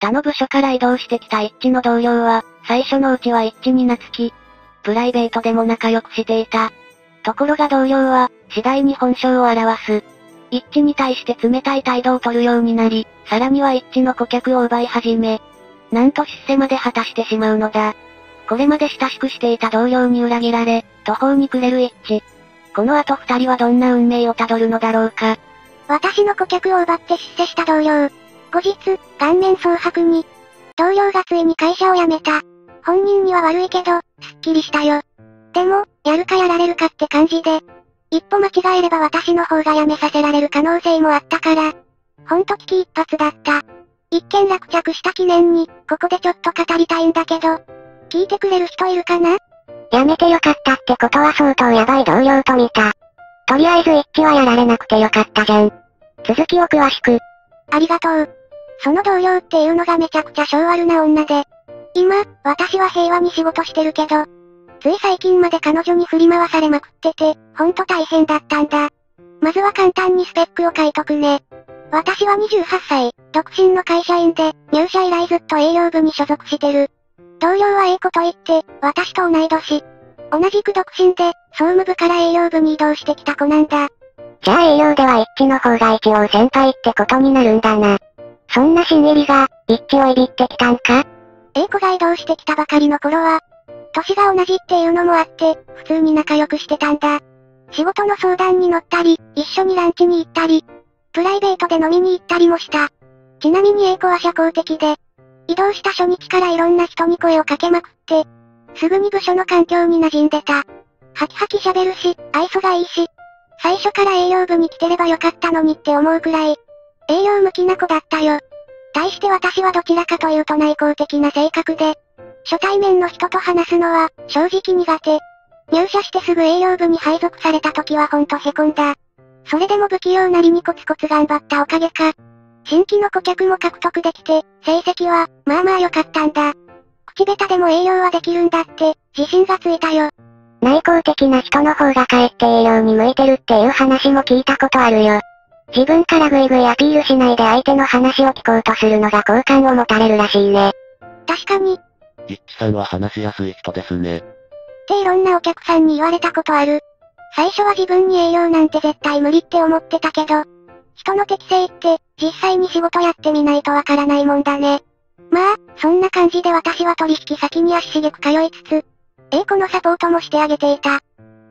他の部署から移動してきた一致の同僚は、最初のうちは一致に懐き、プライベートでも仲良くしていた。ところが同僚は、次第に本性を表す。一致に対して冷たい態度を取るようになり、さらには一致の顧客を奪い始め、なんと出世まで果たしてしまうのだ。これまで親しくしていた同僚に裏切られ、途方に暮れる一致。この後二人はどんな運命をたどるのだろうか。私の顧客を奪って出世した同僚。後日、顔面蒼白に。同僚がついに会社を辞めた。本人には悪いけど、すっきりしたよ。でも、やるかやられるかって感じで。一歩間違えれば私の方が辞めさせられる可能性もあったから。ほんと危機一髪だった。一件落着した記念に、ここでちょっと語りたいんだけど。聞いてくれる人いるかな？やめてよかったってことは相当やばい同僚と見た。とりあえず一致はやられなくてよかったじゃん。続きを詳しく。ありがとう。その同僚っていうのがめちゃくちゃ性悪な女で。今、私は平和に仕事してるけど、つい最近まで彼女に振り回されまくってて、ほんと大変だったんだ。まずは簡単にスペックを書いとくね。私は28歳、独身の会社員で、入社以来ずっと営業部に所属してる。同僚は A 子と言って、私と同い年。同じく独身で、総務部から営業部に移動してきた子なんだ。じゃあ営業では一致の方が一応先輩ってことになるんだな。そんな新入りが、一致をいびってきたんか ?A 子が移動してきたばかりの頃は、年が同じっていうのもあって、普通に仲良くしてたんだ。仕事の相談に乗ったり、一緒にランチに行ったり、プライベートで飲みに行ったりもした。ちなみに A 子は社交的で、移動した初日からいろんな人に声をかけまくって、すぐに部署の環境に馴染んでた。ハキハキ喋るし、愛想がいいし、最初から営業部に来てればよかったのにって思うくらい、営業向きな子だったよ。対して私はどちらかというと内向的な性格で、初対面の人と話すのは、正直苦手。入社してすぐ営業部に配属された時はほんと凹んだ。それでも不器用なりにコツコツ頑張ったおかげか。新規の顧客も獲得できて、成績は、まあまあ良かったんだ。口下手でも営業はできるんだって、自信がついたよ。内向的な人の方がかえって営業に向いてるっていう話も聞いたことあるよ。自分からぐいぐいアピールしないで相手の話を聞こうとするのが好感を持たれるらしいね。確かに。一致さんは話しやすい人ですね。っていろんなお客さんに言われたことある。最初は自分に営業なんて絶対無理って思ってたけど、人の適性って、実際に仕事やってみないとわからないもんだね。まあ、そんな感じで私は取引先に足しげく通いつつ、A 子のサポートもしてあげていた。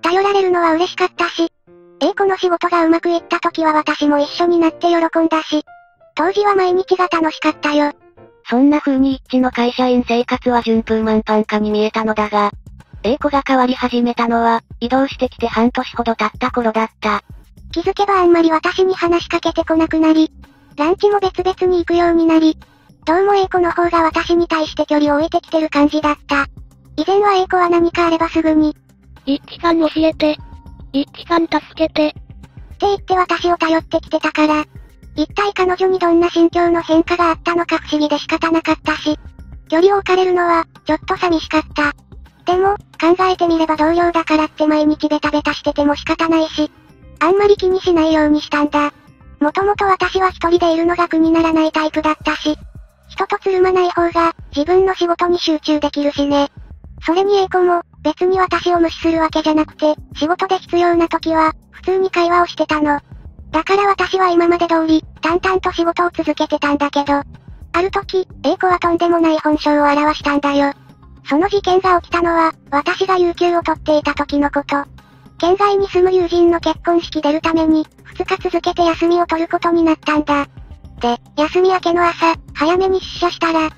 頼られるのは嬉しかったし、A 子の仕事がうまくいった時は私も一緒になって喜んだし、当時は毎日が楽しかったよ。そんな風に一致の会社員生活は順風満帆かに見えたのだが、A 子が変わり始めたのは、移動してきて半年ほど経った頃だった。気づけばあんまり私に話しかけてこなくなり、ランチも別々に行くようになり、どうも A 子の方が私に対して距離を置いてきてる感じだった。以前は A 子は何かあればすぐに、一致さん教えて。一致さん助けて。って言って私を頼ってきてたから、一体彼女にどんな心境の変化があったのか不思議で仕方なかったし、距離を置かれるのは、ちょっと寂しかった。でも、考えてみれば同僚だからって毎日ベタベタしてても仕方ないし、あんまり気にしないようにしたんだ。もともと私は一人でいるのが苦にならないタイプだったし、人とつるまない方が、自分の仕事に集中できるしね。それに A 子も、別に私を無視するわけじゃなくて、仕事で必要な時は、普通に会話をしてたの。だから私は今まで通り、淡々と仕事を続けてたんだけど、ある時、A 子はとんでもない本性を表したんだよ。その事件が起きたのは、私が有給を取っていた時のこと。県外に住む友人の結婚式出るために、2日続けて休みを取ることになったんだ。で、休み明けの朝、早めに出社したら、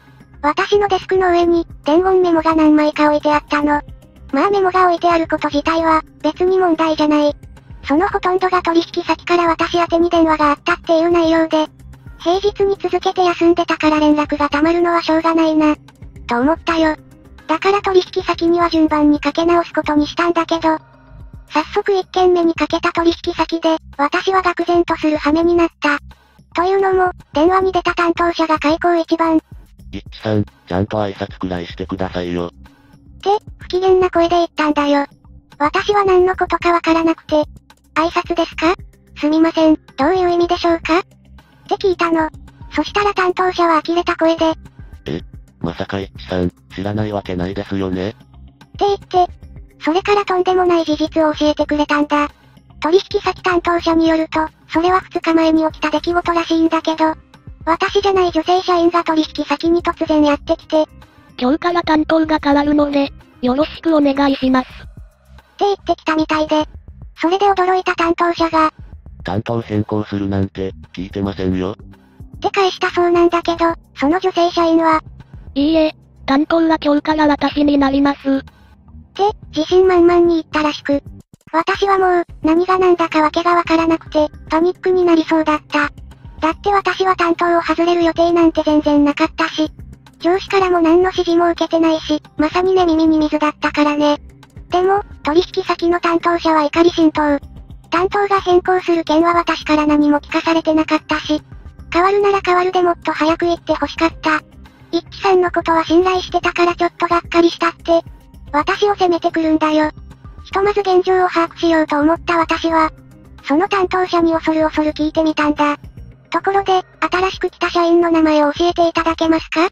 私のデスクの上に、伝言メモが何枚か置いてあったの。まあメモが置いてあること自体は、別に問題じゃない。そのほとんどが取引先から私宛に電話があったっていう内容で、平日に続けて休んでたから連絡が溜まるのはしょうがないな。と思ったよ。だから取引先には順番にかけ直すことにしたんだけど、早速1件目にかけた取引先で、私は愕然とする羽目になった。というのも、電話に出た担当者が開口一番。一致さん、ちゃんと挨拶くらいしてくださいよ。って、不機嫌な声で言ったんだよ。私は何のことかわからなくて。挨拶ですかすみません、どういう意味でしょうかって聞いたの。そしたら担当者は呆れた声で、えまさか一致さん、知らないわけないですよね。って言って、それからとんでもない事実を教えてくれたんだ。取引先担当者によると、それは2日前に起きた出来事らしいんだけど、私じゃない女性社員が取引先に突然やってきて、って今日から担当が変わるので、よろしくお願いします。言ってきたみたいで、それで驚いた担当者が、担当変更するなんて、聞いてませんよ。って返したそうなんだけど、その女性社員は、いいえ、担当は今日から私になります。って、自信満々に言ったらしく。私はもう、何が何だかわけがわからなくて、パニックになりそうだった。だって私は担当を外れる予定なんて全然なかったし、上司からも何の指示も受けてないし、まさにね耳に水だったからね。でも、取引先の担当者は怒り心頭。担当が変更する件は私から何も聞かされてなかったし、変わるなら変わるでもっと早く言って欲しかった。一輝さんのことは信頼してたからちょっとがっかりしたって、私を責めてくるんだよ。ひとまず現状を把握しようと思った私は、その担当者に恐る恐る聞いてみたんだ。ところで、新しく来た社員の名前を教えていただけますか？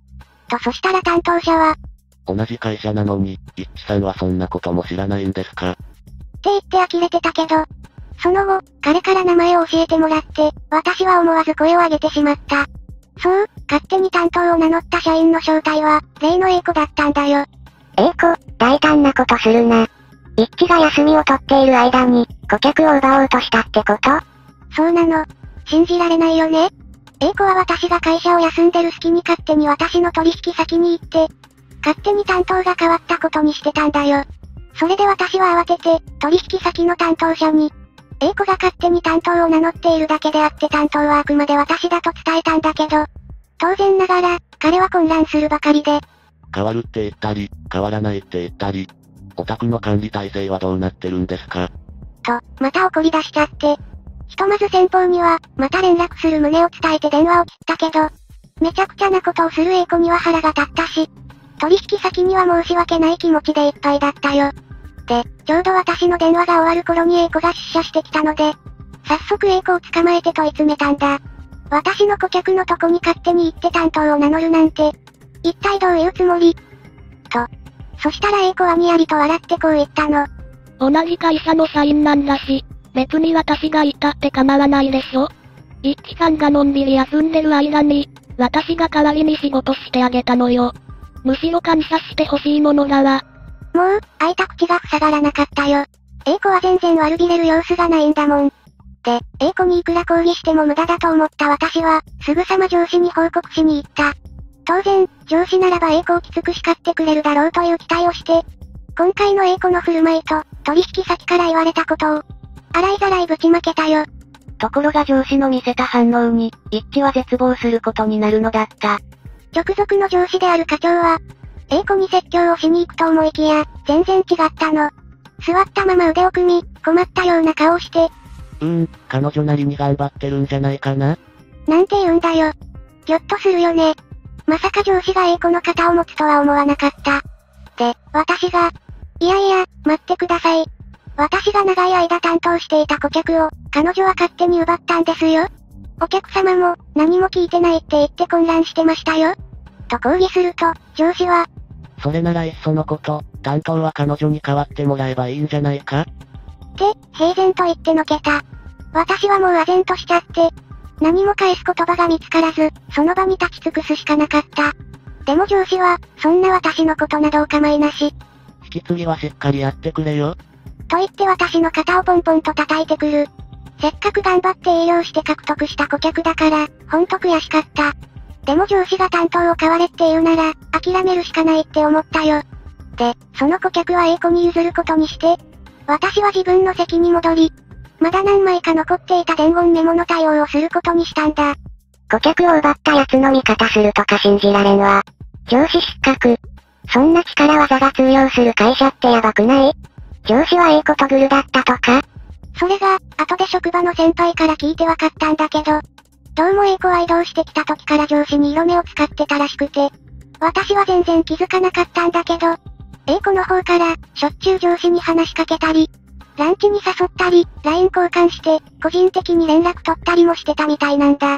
とそしたら担当者は、同じ会社なのに、一致さんはそんなことも知らないんですか？って言って呆れてたけど、その後、彼から名前を教えてもらって、私は思わず声を上げてしまった。そう、勝手に担当を名乗った社員の正体は、例の A 子だったんだよ。A 子、大胆なことするな。一致が休みを取っている間に、顧客を奪おうとしたってこと？そうなの。信じられないよね ?A 子は私が会社を休んでる隙に勝手に私の取引先に行って、勝手に担当が変わったことにしてたんだよ。それで私は慌てて、取引先の担当者に、A 子が勝手に担当を名乗っているだけであって担当はあくまで私だと伝えたんだけど、当然ながら、彼は混乱するばかりで、変わるって言ったり、変わらないって言ったり、お宅の管理体制はどうなってるんですか？と、また怒り出しちゃって。ひとまず先方には、また連絡する旨を伝えて電話を切ったけど、めちゃくちゃなことをする A 子には腹が立ったし、取引先には申し訳ない気持ちでいっぱいだったよ。で、ちょうど私の電話が終わる頃に A 子が出社してきたので、早速 A 子を捕まえて問い詰めたんだ。私の顧客のとこに勝手に行って担当を名乗るなんて、一体どういうつもり？と。そしたら A 子はにやりと笑ってこう言ったの。同じ会社の社員なんだし、別に私がいたって構わないでしょ一輝さんがのんびり休んでる間に、私が代わりに仕事してあげたのよ。むしろ感謝してほしいものだわ。もう、開いた口が塞がらなかったよ。A 子は全然悪びれる様子がないんだもん。で、A 子にいくら抗議しても無駄だと思った私は、すぐさま上司に報告しに行った。当然、上司ならば A 子をきつく叱ってくれるだろうという期待をして、今回の A 子の振る舞いと、取引先から言われたことを、洗いざらいぶちまけたよ。ところが上司の見せた反応に、一致は絶望することになるのだった。直属の上司である課長は、A 子に説教をしに行くと思いきや、全然違ったの。座ったまま腕を組み、困ったような顔をして、うーん、彼女なりに頑張ってるんじゃないかななんて言うんだよ。ぎょっとするよね。まさか上司が A 子の肩を持つとは思わなかった。で、私が、いやいや、待ってください。私が長い間担当していた顧客を、彼女は勝手に奪ったんですよ。お客様も、何も聞いてないって言って混乱してましたよ。と抗議すると、上司は、それならいっそのこと、担当は彼女に代わってもらえばいいんじゃないか？って、平然と言ってのけた。私はもう唖然としちゃって、何も返す言葉が見つからず、その場に立ち尽くすしかなかった。でも上司は、そんな私のことなどお構いなし、引き継ぎはしっかりやってくれよ。と言って私の肩をポンポンと叩いてくる。せっかく頑張って営業して獲得した顧客だから、ほんと悔しかった。でも上司が担当を変われって言うなら、諦めるしかないって思ったよ。で、その顧客は A 子に譲ることにして、私は自分の席に戻り、まだ何枚か残っていた伝言メモの対応をすることにしたんだ。顧客を奪った奴の味方するとか信じられんわ。上司失格。そんな力技が通用する会社ってやばくない？上司はええことグルだったとか？それが、後で職場の先輩から聞いてわかったんだけど、どうも A 子は移動してきた時から上司に色目を使ってたらしくて、私は全然気づかなかったんだけど、A 子の方から、しょっちゅう上司に話しかけたり、ランチに誘ったり、LINE 交換して、個人的に連絡取ったりもしてたみたいなんだ。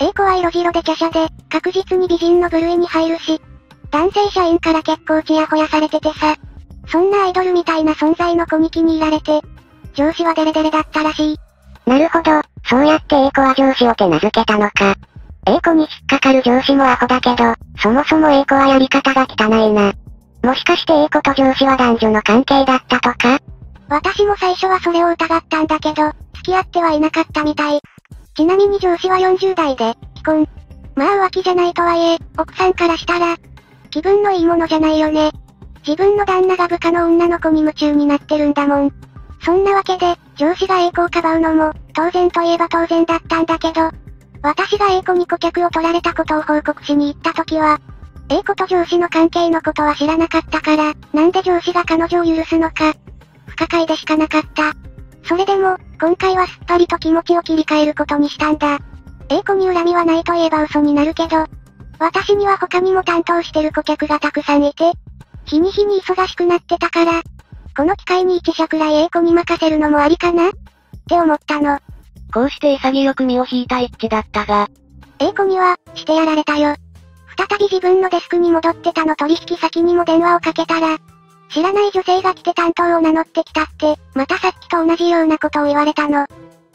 A 子は色白で華奢で、確実に美人の部類に入るし、男性社員から結構チヤホヤされててさ、そんなアイドルみたいな存在の子に気に入られて、上司はデレデレだったらしい。なるほど、そうやって A 子は上司を手なずけたのか。A 子に引っかかる上司もアホだけど、そもそも A 子はやり方が汚いな。もしかして A 子と上司は男女の関係だったとか？私も最初はそれを疑ったんだけど、付き合ってはいなかったみたい。ちなみに上司は40代で、既婚。まあ浮気じゃないとはいえ、奥さんからしたら、気分のいいものじゃないよね。自分の旦那が部下の女の子に夢中になってるんだもん。そんなわけで、上司が A 子をかばうのも、当然といえば当然だったんだけど、私が A 子に顧客を取られたことを報告しに行った時は、A 子と上司の関係のことは知らなかったから、なんで上司が彼女を許すのか、不可解でしかなかった。それでも、今回はすっぱりと気持ちを切り替えることにしたんだ。A 子に恨みはないと言えば嘘になるけど、私には他にも担当してる顧客がたくさんいて、日に日に忙しくなってたから、この機会に一社くらい A 子に任せるのもありかな？って思ったの。こうして潔く身を引いた一致だったが、A 子には、してやられたよ。再び自分のデスクに戻ってたの取引先にも電話をかけたら、知らない女性が来て担当を名乗ってきたって、またさっきと同じようなことを言われたの。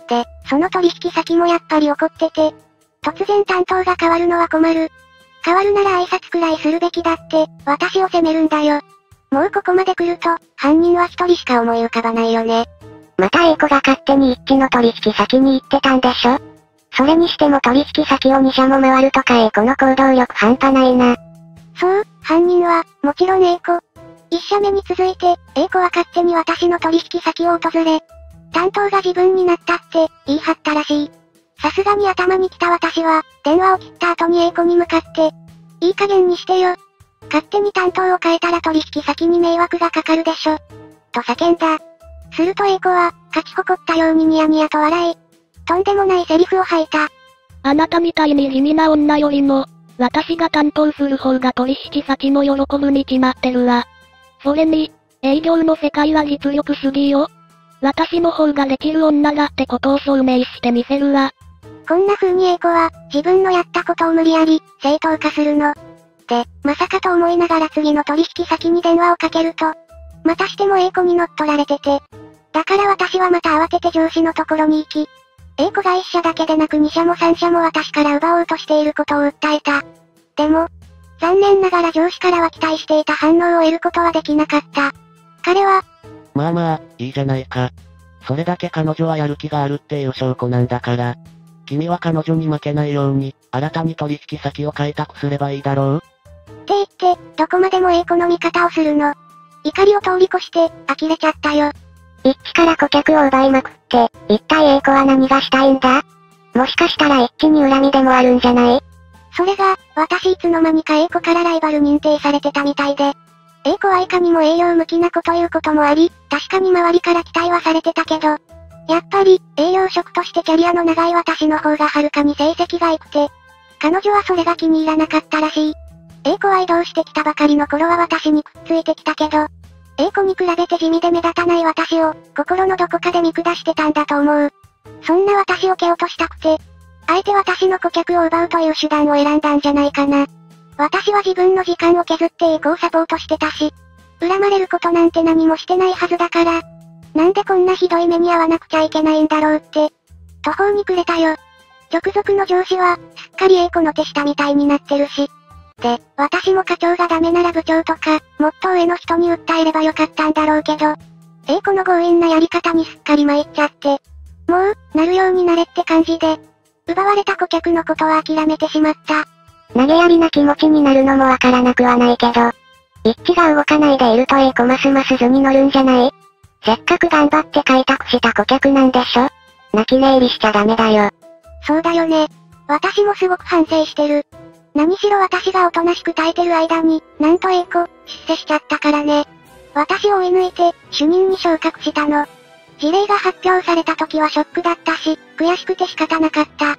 で、その取引先もやっぱり怒ってて、突然担当が変わるのは困る。変わるなら挨拶くらいするべきだって、私を責めるんだよ。もうここまで来ると、犯人は一人しか思い浮かばないよね。また A 子が勝手に一致の取引先に行ってたんでしょ？それにしても取引先を2社も回るとか A 子の行動力半端ないな。そう、犯人は、もちろん A 子。一社目に続いて、A 子は勝手に私の取引先を訪れ、担当が自分になったって、言い張ったらしい。さすがに頭に来た私は、電話を切った後に A 子に向かって、いい加減にしてよ。勝手に担当を変えたら取引先に迷惑がかかるでしょ。と叫んだ。すると A 子は、勝ち誇ったようにニヤニヤと笑い、とんでもないセリフを吐いた。あなたみたいに地味な女よりも、私が担当する方が取引先も喜ぶに決まってるわ。それに、営業の世界は実力すぎよ。私の方ができる女だってことを証明してみせるわ。こんな風に A 子は、自分のやったことを無理やり、正当化するの。で、まさかと思いながら次の取引先に電話をかけると、またしても A 子に乗っ取られてて。だから私はまた慌てて上司のところに行き、A 子が1社だけでなく2社も3社も私から奪おうとしていることを訴えた。でも、残念ながら上司からは期待していた反応を得ることはできなかった。彼は、まあまあ、いいじゃないか。それだけ彼女はやる気があるっていう証拠なんだから。君は彼女に負けないように、新たに取引先を開拓すればいいだろう？って言って、どこまでも A 子の味方をするの。怒りを通り越して、呆れちゃったよ。一致から顧客を奪いまくって、一体 A 子は何がしたいんだ？もしかしたら一致に恨みでもあるんじゃない？それが、私いつの間にか A 子からライバル認定されてたみたいで。A 子はいかにも栄養向きな子ということもあり、確かに周りから期待はされてたけど、やっぱり、栄養職としてキャリアの長い私の方がはるかに成績が良くて、彼女はそれが気に入らなかったらしい。A 子は移動してきたばかりの頃は私にくっついてきたけど、A 子に比べて地味で目立たない私を、心のどこかで見下してたんだと思う。そんな私を蹴落としたくて、あえて私の顧客を奪うという手段を選んだんじゃないかな。私は自分の時間を削って A 子をサポートしてたし、恨まれることなんて何もしてないはずだから、なんでこんなひどい目に遭わなくちゃいけないんだろうって、途方に暮れたよ。直属の上司は、すっかり A 子の手下みたいになってるし。で、私も課長がダメなら部長とか、もっと上の人に訴えればよかったんだろうけど、A 子の強引なやり方にすっかり参っちゃって、もう、なるようになれって感じで、奪われた顧客のことは諦めてしまった。投げやりな気持ちになるのもわからなくはないけど、一致が動かないでいると A 子ますます図に乗るんじゃないせっかく頑張って開拓した顧客なんでしょ？泣き寝入りしちゃダメだよ。そうだよね。私もすごく反省してる。何しろ私がおとなしく耐えてる間に、なんと A 子、出世しちゃったからね。私を追い抜いて、主任に昇格したの。事例が発表された時はショックだったし、悔しくて仕方なかった。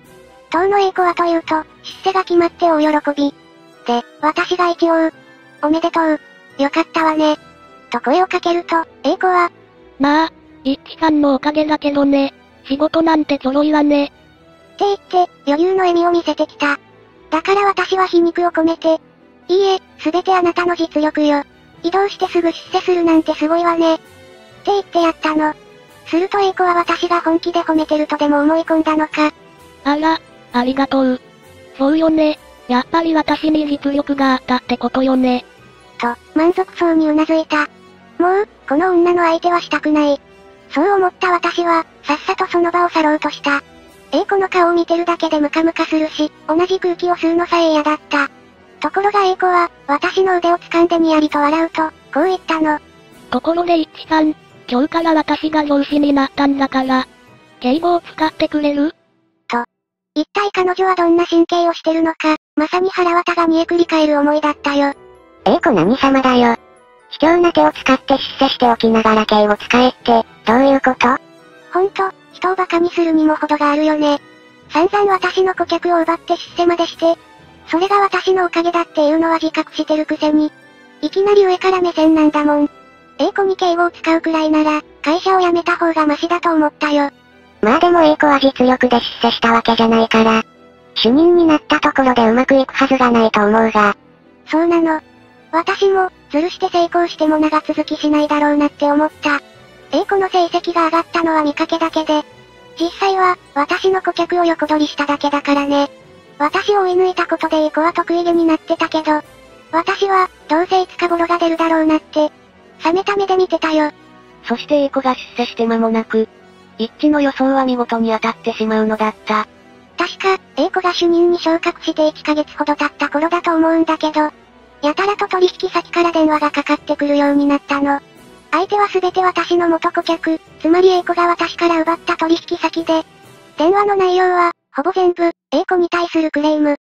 当の A 子はというと、出世が決まって大喜び。で、私が一応、おめでとう。よかったわね。と声をかけると、A 子は、まあ、一致さんのおかげだけどね、仕事なんてちょろいわね。言って、余裕の笑みを見せてきた。だから私は皮肉を込めて、いいえ、すべてあなたの実力よ。移動してすぐ出世するなんてすごいわね。って言ってやったの。すると A 子は私が本気で褒めてるとでも思い込んだのか。あら、ありがとう。そうよね。やっぱり私に実力があったってことよね。と、満足そうに頷いた。もう、この女の相手はしたくない。そう思った私は、さっさとその場を去ろうとした。A 子の顔を見てるだけでムカムカするし、同じ空気を吸うのさえ嫌だった。ところが A 子は、私の腕を掴んでにやりと笑うと、こう言ったの。ところで一致さん、今日から私が上司になったんだから、敬語を使ってくれる？と。一体彼女はどんな神経をしてるのか、まさに腹渡が煮えくり返る思いだったよ。A 子何様だよ。卑怯な手を使って出世しておきながら敬を使えって、どういうこと？ほんと、人を馬鹿にするにも程があるよね。散々私の顧客を奪って出世までして、それが私のおかげだっていうのは自覚してるくせに、いきなり上から目線なんだもん。A 子に敬語を使うくらいなら、会社を辞めた方がマシだと思ったよ。まあでも A 子は実力で出世したわけじゃないから、主任になったところでうまくいくはずがないと思うが。そうなの。私も、ずるして成功しても長続きしないだろうなって思った。A 子の成績が上がったのは見かけだけで、実際は、私の顧客を横取りしただけだからね。私を追い抜いたことで A 子は得意げになってたけど、私は、どうせいつかボロが出るだろうなって、冷めた目で見てたよ。そして A 子が出世して間もなく、一致の予想は見事に当たってしまうのだった。確か、A 子が主任に昇格して1ヶ月ほど経った頃だと思うんだけど、やたらと取引先から電話がかかってくるようになったの。相手は全て私の元顧客、つまり A 子が私から奪った取引先で、電話の内容は、ほぼ全部、A 子に対するクレーム。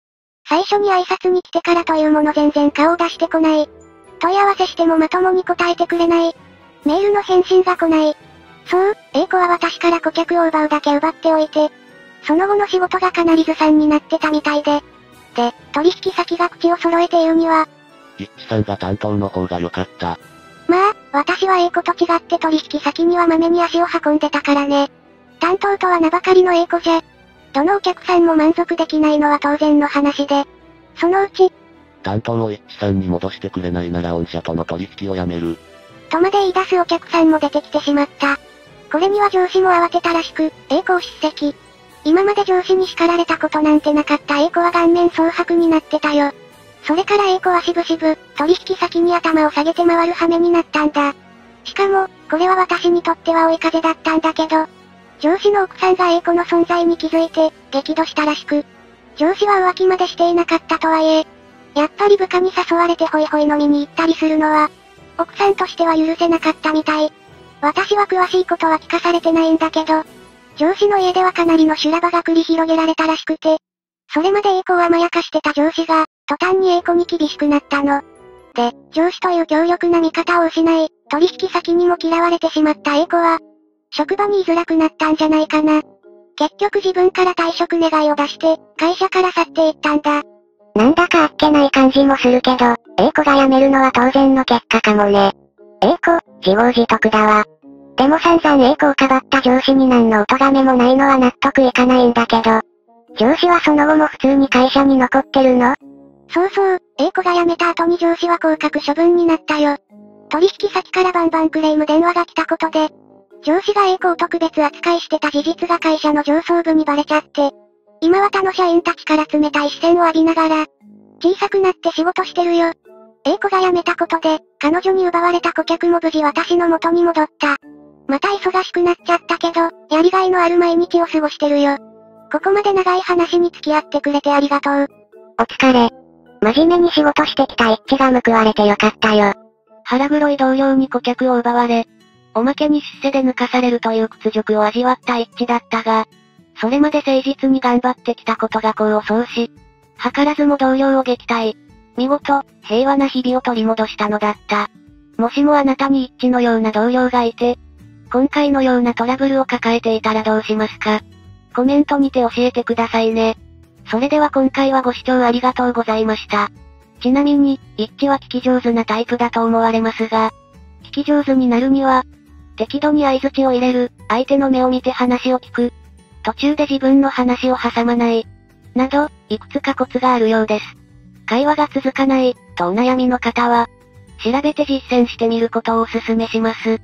最初に挨拶に来てからというもの全然顔を出してこない。問い合わせしてもまともに答えてくれない。メールの返信が来ない。そう、A 子は私から顧客を奪うだけ奪っておいて、その後の仕事がかなりずさんになってたみたいで。で、取引先が口を揃えて言うには、一致さんが担当の方が良かった。まあ、私は A 子と違って取引先には豆に足を運んでたからね。担当とは名ばかりの A 子じゃ。どのお客さんも満足できないのは当然の話で。そのうち、担当を一致さんに戻してくれないなら御社との取引をやめる。とまで言い出すお客さんも出てきてしまった。これには上司も慌てたらしく、子を叱責。今まで上司に叱られたことなんてなかった A 子は顔面蒼白になってたよ。それから A 子はしぶしぶ、取引先に頭を下げて回る羽目になったんだ。しかも、これは私にとっては追い風だったんだけど、上司の奥さんが A 子の存在に気づいて、激怒したらしく、上司は浮気までしていなかったとはいえ、やっぱり部下に誘われてホイホイ飲みに行ったりするのは、奥さんとしては許せなかったみたい。私は詳しいことは聞かされてないんだけど、上司の家ではかなりの修羅場が繰り広げられたらしくて、それまで A 子を甘やかしてた上司が、途端に A 子に厳しくなったの。で、上司という強力な味方を失い、取引先にも嫌われてしまった A 子は、職場に居づらくなったんじゃないかな。結局自分から退職願いを出して、会社から去っていったんだ。なんだかあっけない感じもするけど、A 子が辞めるのは当然の結果かもね。A 子、自業自得だわ。でも散々 A 子をかばった上司に何のお咎めもないのは納得いかないんだけど。上司はその後も普通に会社に残ってるの？そうそう、A 子が辞めた後に上司は降格処分になったよ。取引先からバンバンクレーム電話が来たことで、上司が A 子を特別扱いしてた事実が会社の上層部にバレちゃって、今は他の社員たちから冷たい視線を浴びながら、小さくなって仕事してるよ。A 子が辞めたことで、彼女に奪われた顧客も無事私の元に戻った。また忙しくなっちゃったけど、やりがいのある毎日を過ごしてるよ。ここまで長い話に付き合ってくれてありがとう。お疲れ。真面目に仕事してきた一致が報われてよかったよ。腹黒い同僚に顧客を奪われ、おまけに出世で抜かされるという屈辱を味わった一致だったが、それまで誠実に頑張ってきたことが功を奏し、図らずも同僚を撃退。見事、平和な日々を取り戻したのだった。もしもあなたに一致のような同僚がいて、今回のようなトラブルを抱えていたらどうしますか？コメントにて教えてくださいね。それでは今回はご視聴ありがとうございました。ちなみに、一致は聞き上手なタイプだと思われますが、聞き上手になるには、適度に合図を入れる、相手の目を見て話を聞く、途中で自分の話を挟まない。など、いくつかコツがあるようです。会話が続かない、とお悩みの方は、調べて実践してみることをお勧めします。